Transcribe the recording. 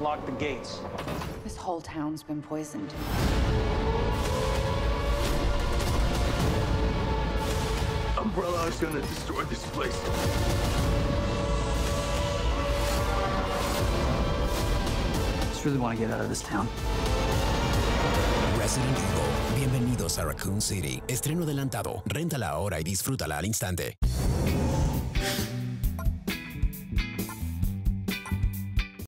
Lock the gates. This whole town's been poisoned. Umbrella is gonna destroy this place. Just really want to get out of this town. Resident Evil. Bienvenidos a Raccoon City. Estreno adelantado. Réntala ahora y disfrútala al instante.